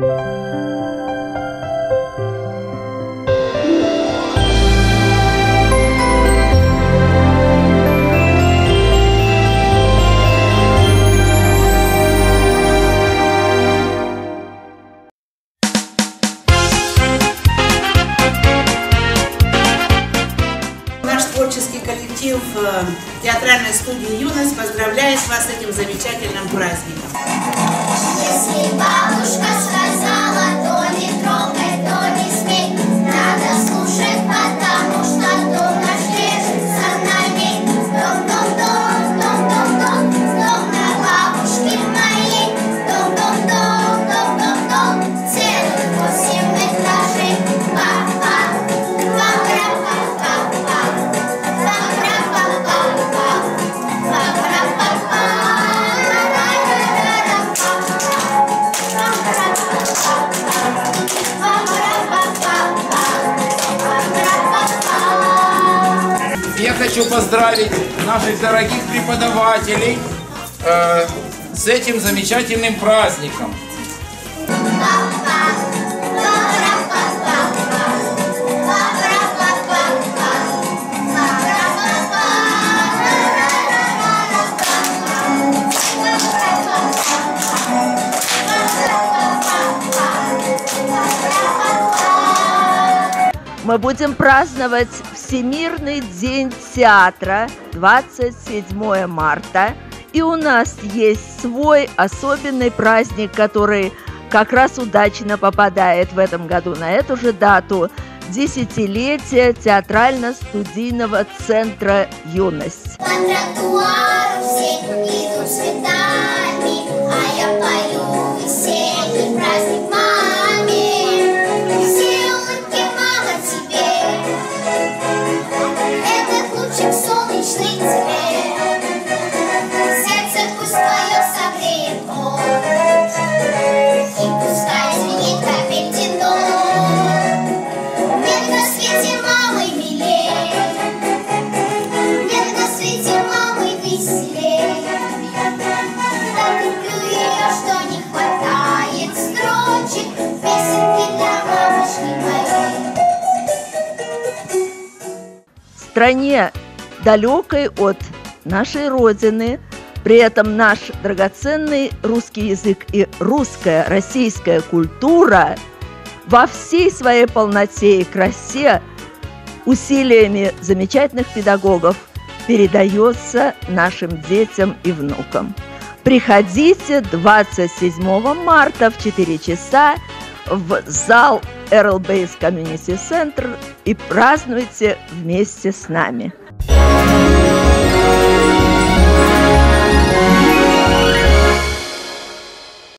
Наш э, театральной студии «Юность» поздравляет вас с этим замечательным праздником. Если бабушка сказала, Я хочу поздравить наших дорогих преподавателей э, с этим замечательным праздником. Мы будем праздновать Всемирный день театра 27 марта. И у нас есть свой особенный праздник, который как раз удачно попадает в этом году на эту же дату. Десятилетие театрально-студийного центра «Юность». Стране, далекой от нашей Родины. При этом наш драгоценный русский язык и русская, российская культура во всей своей полноте и красе усилиями замечательных педагогов передается нашим детям и внукам. Приходите 27 марта в 4 часа в зал Эрл Бейс Community Center и празднуйте вместе с нами.